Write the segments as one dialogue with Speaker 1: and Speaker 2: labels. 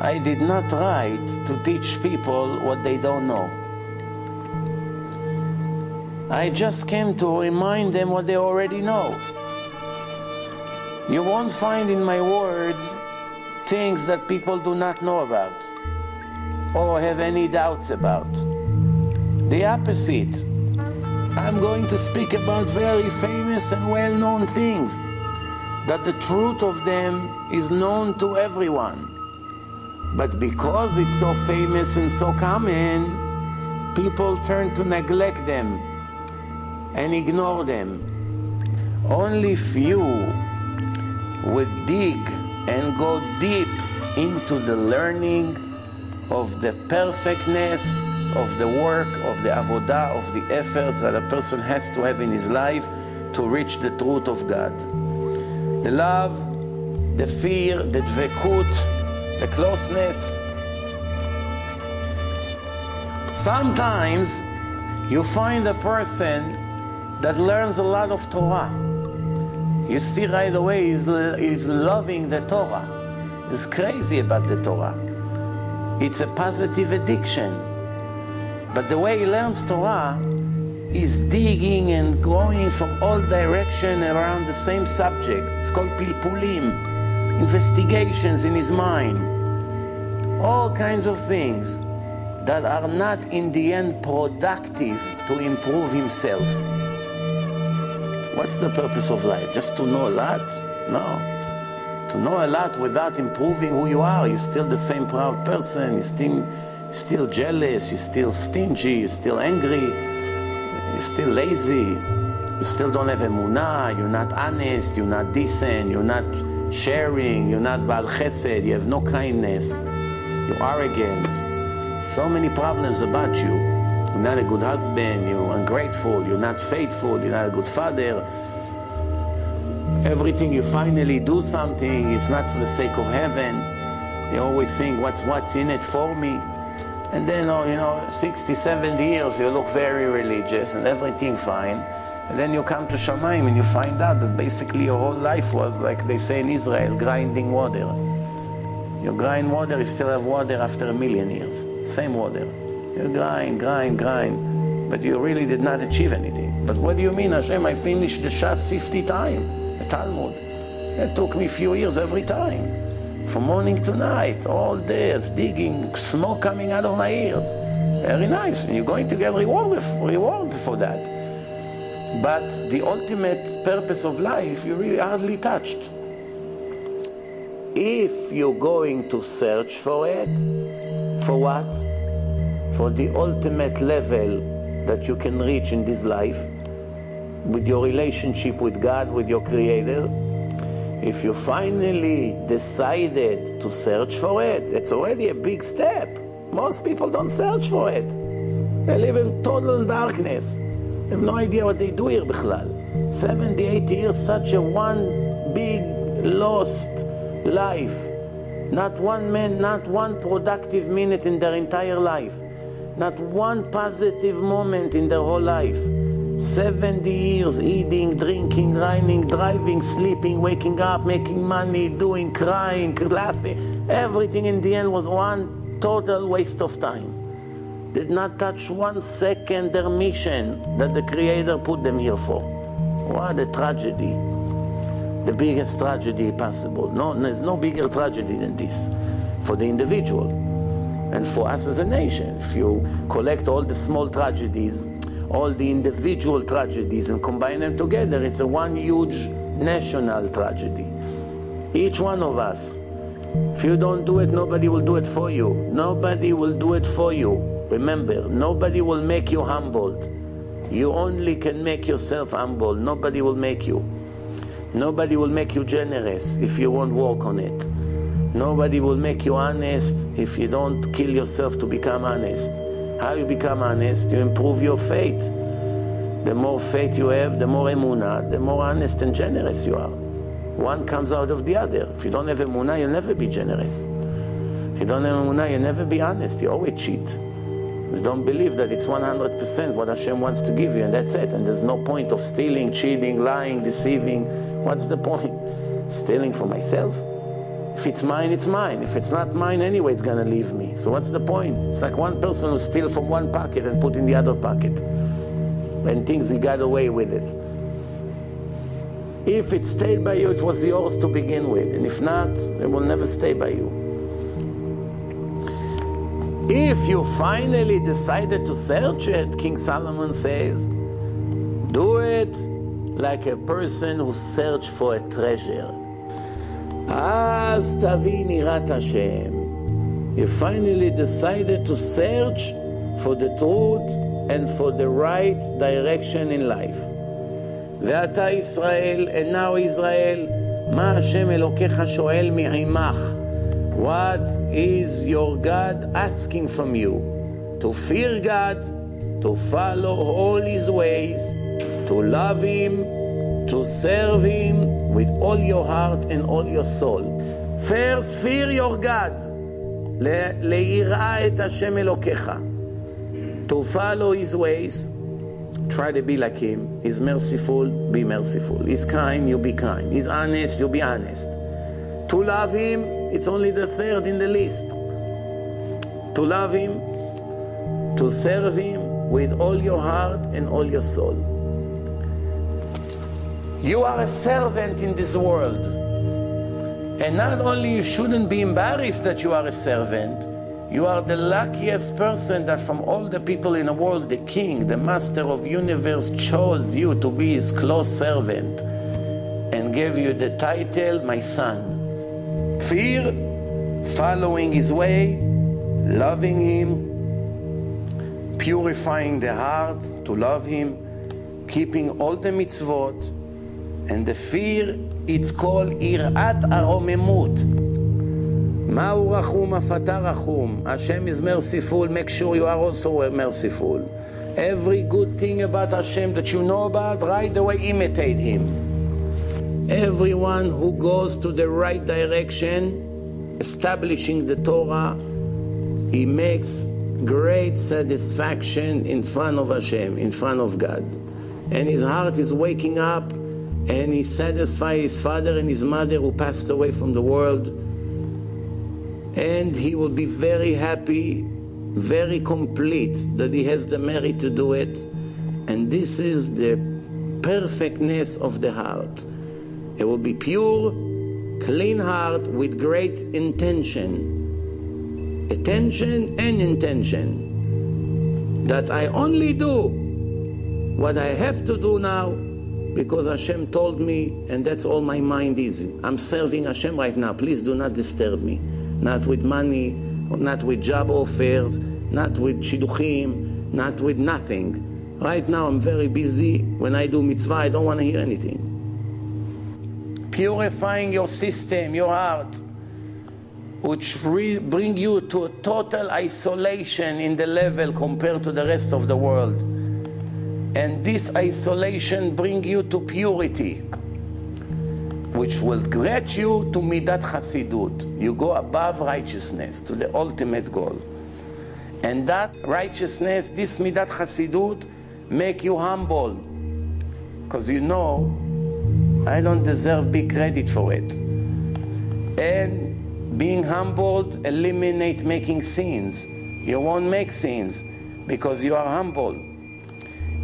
Speaker 1: I did not write to teach people what they don't know. I just came to remind them what they already know. You won't find in my words things that people do not know about or have any doubts about. The opposite. I'm going to speak about very famous and well known things that the truth of them is known to everyone. But because it's so famous and so common, people turn to neglect them and ignore them. Only few would dig and go deep into the learning of the perfectness of the work, of the avodah, of the efforts that a person has to have in his life to reach the truth of God. The love, the fear, the dvekut, the closeness. Sometimes you find a person that learns a lot of Torah. You see right away he's, he's loving the Torah. He's crazy about the Torah. It's a positive addiction. But the way he learns Torah is digging and going from all direction around the same subject. It's called pilpulim, investigations in his mind. All kinds of things that are not in the end productive to improve himself. What's the purpose of life? Just to know a lot? No. To know a lot without improving who you are, you're still the same proud person, you're still, still jealous, you're still stingy, you're still angry, you're still lazy, you still don't have emunah, you're not honest, you're not decent, you're not sharing, you're not bal chesed, you have no kindness, you're arrogant. So many problems about you. You're not a good husband, you're ungrateful, you're not faithful, you're not a good father. Everything you finally do something, it's not for the sake of heaven. You always think, what's, what's in it for me? And then, oh, you know, 60, 70 years, you look very religious and everything fine. And then you come to Shamaim and you find out that basically your whole life was, like they say in Israel, grinding water. You grind water, you still have water after a million years. Same water. You grind, grind, grind, but you really did not achieve anything. But what do you mean, Hashem? I finished the Shas 50 times, the Talmud. It took me a few years every time. From morning to night, all day, digging, smoke coming out of my ears. Very nice. And you're going to get reward, reward for that. But the ultimate purpose of life, you really hardly touched. If you're going to search for it, for what? for the ultimate level that you can reach in this life with your relationship with God, with your Creator, if you finally decided to search for it, it's already a big step. Most people don't search for it. They live in total darkness. Have no idea what they do here. 70, 80 years, such a one big lost life. Not one man, not one productive minute in their entire life. Not one positive moment in their whole life. 70 years eating, drinking, running, driving, sleeping, waking up, making money, doing, crying, laughing. Everything in the end was one total waste of time. Did not touch one second their mission that the Creator put them here for. What a tragedy. The biggest tragedy possible. No, there's no bigger tragedy than this for the individual and for us as a nation. If you collect all the small tragedies, all the individual tragedies, and combine them together, it's a one huge national tragedy. Each one of us. If you don't do it, nobody will do it for you. Nobody will do it for you. Remember, nobody will make you humbled. You only can make yourself humble. Nobody will make you. Nobody will make you generous if you won't work on it. Nobody will make you honest if you don't kill yourself to become honest. How you become honest? You improve your faith. The more faith you have, the more emunah, the more honest and generous you are. One comes out of the other. If you don't have emunah, you'll never be generous. If you don't have emunah, you'll never be honest. You always cheat. You don't believe that it's 100% what Hashem wants to give you, and that's it. And there's no point of stealing, cheating, lying, deceiving. What's the point? Stealing for myself? If it's mine, it's mine. If it's not mine anyway, it's gonna leave me. So what's the point? It's like one person who steal from one pocket and put in the other pocket and thinks he got away with it. If it stayed by you, it was yours to begin with. And if not, it will never stay by you. If you finally decided to search it, King Solomon says, do it like a person who searched for a treasure. אז תבין יראת השם. You finally decided to search for the truth and for the right direction in life. ואתה ישראל, and now Israel, מה השם אלוקיך שואל מעמך? What is your God asking from you? To fear God, to follow all His ways, to love Him, to serve Him with all your heart and all your soul. First, fear your God. ליראה את השם אלוקיך. To follow His ways, try to be like Him. He's merciful, be merciful. He's kind, you be kind. He's honest, you be honest. To love Him, it's only the third in the list. To love Him, to serve Him with all your heart and all your soul. You are a servant in this world. And not only you shouldn't be embarrassed that you are a servant, you are the luckiest person that from all the people in the world, the king, the master of universe chose you to be his close servant and gave you the title, my son Fear, following his way, loving him, purifying the heart to love him, keeping all the mitzvot, and the fear, it's called irat aromemut. מהו רחום אף אתה רחום. Hashem is merciful, make sure you are also merciful. Every good thing about Hashem that you know about, right away imitate Him. Everyone who goes to the right direction, establishing the Torah, he makes great satisfaction in front of Hashem, in front of God. And his heart is waking up and he satisfies his father and his mother who passed away from the world and he will be very happy, very complete that he has the merit to do it. And this is the perfectness of the heart. It will be pure, clean heart with great intention. Attention and intention. That I only do what I have to do now because Hashem told me, and that's all my mind is. I'm serving Hashem right now. Please do not disturb me not with money, not with job offers, not with shidduchim, not with nothing. Right now I'm very busy. When I do mitzvah, I don't want to hear anything. Purifying your system, your heart, which bring you to a total isolation in the level compared to the rest of the world. And this isolation bring you to purity which will get you to Midat Hasidut. You go above righteousness to the ultimate goal. And that righteousness, this Midat Hasidut, make you humble. Because you know, I don't deserve big credit for it. And being humbled eliminate making sins. You won't make sins because you are humble.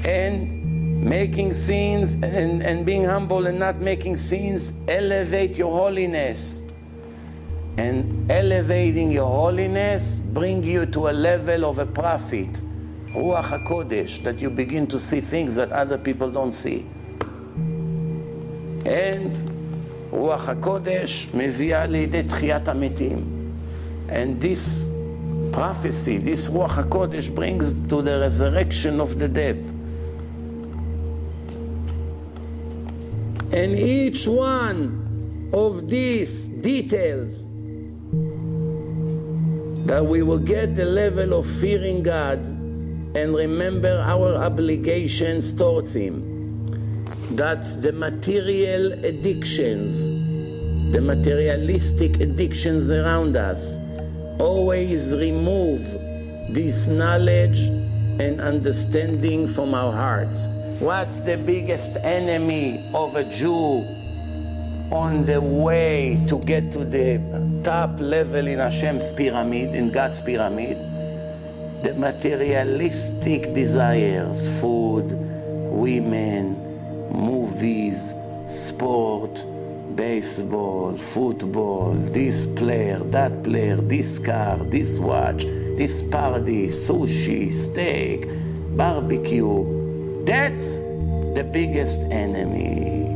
Speaker 1: And making sins and, and being humble and not making sins elevate your holiness and elevating your holiness bring you to a level of a prophet ruach hakodesh that you begin to see things that other people don't see and ruach hakodesh מביאה לידי תחיית המתים and this prophecy this ruach hakodesh brings to the resurrection of the death And each one of these details that we will get the level of fearing God and remember our obligations towards Him. That the material addictions, the materialistic addictions around us, always remove this knowledge and understanding from our hearts. What's the biggest enemy of a Jew on the way to get to the top level in Hashem's pyramid, in God's pyramid, the materialistic desires, food, women, movies, sport, baseball, football, this player, that player, this car, this watch, this party, sushi, steak, barbecue. That's the biggest enemy.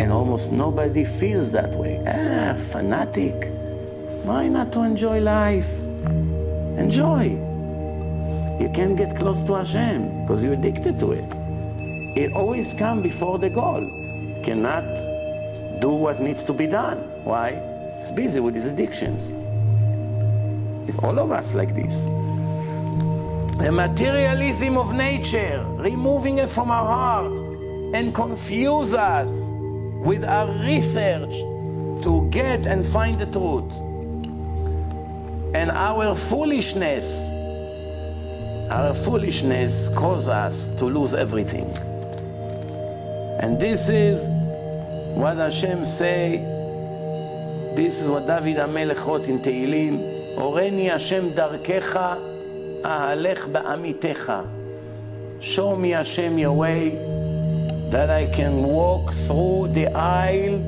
Speaker 1: And almost nobody feels that way. Ah, fanatic. Why not to enjoy life? Enjoy. You can't get close to Hashem because you're addicted to it. It always comes before the goal. Cannot do what needs to be done. Why? He's busy with his addictions. It's all of us like this. The materialism of nature, removing it from our heart and confuse us with our research to get and find the truth. And our foolishness, our foolishness cause us to lose everything. And this is what Hashem say, this is what David HaMelech wrote in Tehillim, Oreni Hashem darkecha ahalech ba'amitecha. Show me Hashem your way, that I can walk through the aisle,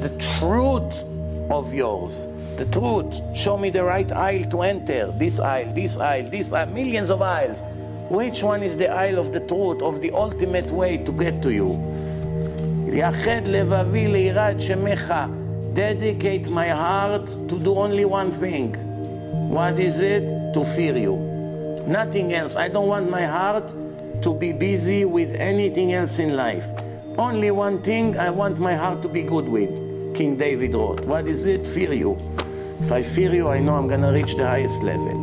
Speaker 1: the truth of yours. The truth. Show me the right aisle to enter. This aisle, this aisle, this aisle, millions of aisles. Which one is the aisle of the truth, of the ultimate way to get to you? יחד לבבי ליראת שמך. Dedicate my heart to do only one thing. What is it? To fear you. Nothing else. I don't want my heart to be busy with anything else in life. Only one thing I want my heart to be good with. King David wrote. What is it? Fear you. If I fear you, I know I'm going to reach the highest level.